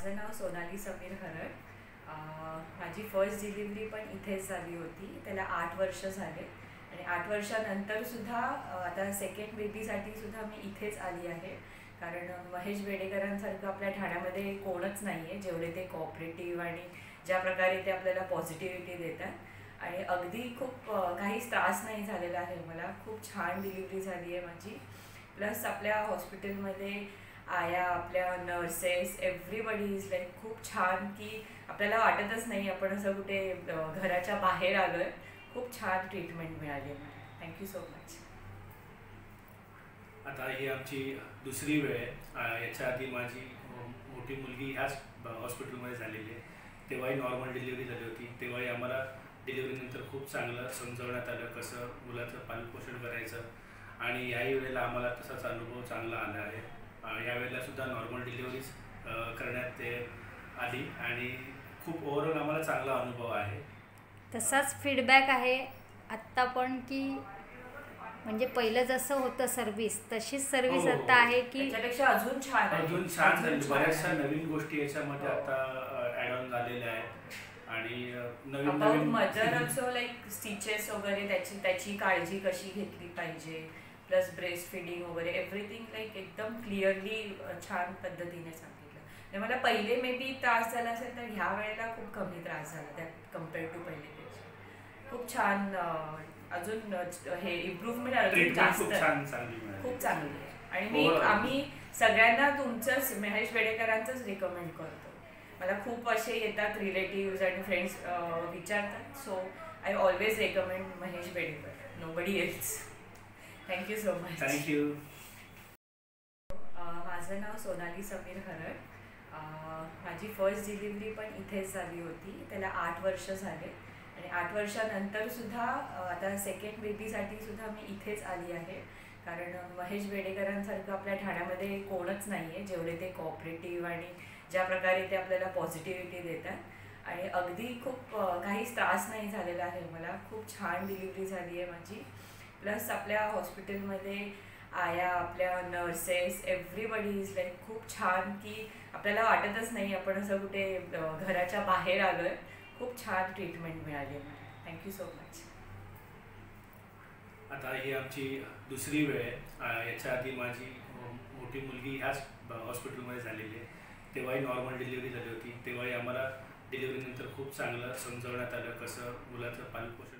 माझं नाव सोनाली समीर हरड. माझी फर्स्ट डिलिव्हरी पण इथेच झाली होती. त्याला आठ वर्ष झाले. आणि आठ वर्षानंतर सुद्धा आता सेकंड बेबीसाठी सुद्धा मी इथेच आली आहे. कारण महेश बेडेकरांसारखं आपल्या ठाण्यामध्ये कोणच नाही आहे जेवढे ते कॉपरेटिव्ह आणि ज्या प्रकारे ते आपल्याला पॉझिटिव्हिटी देतात. आणि अगदी खूप काहीच त्रास नाही झालेला आहे मला. खूप छान डिलिव्हरी झाली आहे माझी. प्लस आपल्या हॉस्पिटलमध्ये आया आपल्या नर्सेस एव्हरीबडी इज लाईक खूप छान की आपल्याला वाटतच नाही आपण असं कुठे घराच्या बाहेर आलो आहे खूप छान ट्रीटमेंट मिळाली. आहे मला थँक्यू सो मच आता ही आमची दुसरी वेळ आहे. याच्या आधी माझी मोठी मुलगी ह्याच हॉस्पिटलमध्ये झालेली आहे. तेव्हाही नॉर्मल डिलिव्हरी झाली होती. तेव्हाही आम्हाला डिलिव्हरीनंतर खूप चांगलं समजवण्यात आलं कसं मुलाचं पालनपोषण करायचं. आणि याही वेळेला आम्हाला तसाच अनुभव चांगला आला आहे. यावेळेला सुद्धा नॉर्मल डिलिव्हरीज करण्यात ते आली आणि खूप ओव्हरऑल आम्हाला चांगला अनुभव आहे तसाच फीडबॅक आहे आत्ता पण की म्हणजे पहिलं जसं होतं सर्व्हिस तशीच सर्व्हिस हो, हो, आता हो. आहे की त्याच्यापेक्षा अजून छान. अजून छान बऱ्याचशा. नवीन गोष्टी याच्यामध्ये. आता ऍड ऑन झालेल्या आहेत आणि नवीन नवीन मदर ऑल्सो लाईक स्टिचेस वगैरे त्याची त्याची काळजी कशी घेतली पाहिजे प्लस ब्रेस्ट फिडिंग वगैरे एव्हरीथिंग लाईक एकदम क्लिअरली छान पद्धतीने सांगितलं. म्हणजे मला पहिले मे बी त्रास झाला असेल तर ह्या वेळेला खूप कमी त्रास झाला त्यात कंपेअर टू पहिलेपेक्षा. खूप छान अजून हे इम्प्रूव्हमेंट अजून जास्त. खूप चांगली आहे. आणि मी Overall. आम्ही सगळ्यांना तुमचंच महेश बेडेकरांचंच रिकमेंड करतो. मला खूप असे येतात रिलेटिव्ह आणि फ्रेंड्स विचारतात. So I always recommend Mahesh Bedekar nobody else thank you so much thank you माझं नाव सोनाली समीर हरड. माझी फर्स्ट डिलिव्हरी पण इथेच झाली होती. त्याला आठ वर्ष झाले. आणि आठ वर्षानंतर सुद्धा आता सेकंड बेबीसाठी सुद्धा मी इथेच आली आहे. कारण महेश बेडेकरांसारखं आपल्या ठाण्यामध्ये कोणच नाही आहे जेवढे ते कॉपरेटिव्ह आणि ज्या प्रकारे ते आपल्याला पॉझिटिव्हिटी देतात. आणि अगदी खूप काहीच त्रास नाही झालेला आहे मला. खूप छान डिलिव्हरी झाली आहे माझी. प्लस आपल्या हॉस्पिटलमध्ये आया आपल्या नर्सेस एव्हरीबडी इज लाईक खूप छान की आपल्याला वाटतच नाही आपण असं कुठे घराच्या बाहेर आलो आहे खूप छान ट्रीटमेंट मिळाली आहे मला थँक्यू सो मच आता ही आमची दुसरी वेळ आहे. याच्या आधी माझी मोठी मुलगी ह्याच हॉस्पिटलमध्ये झालेली आहे. तेव्हाही नॉर्मल डिलिव्हरी झाली होती. तेव्हाही आम्हाला डिलिव्हरीनंतर खूप चांगलं समजवण्यात आलं कसं मुलाचं पालनपोषण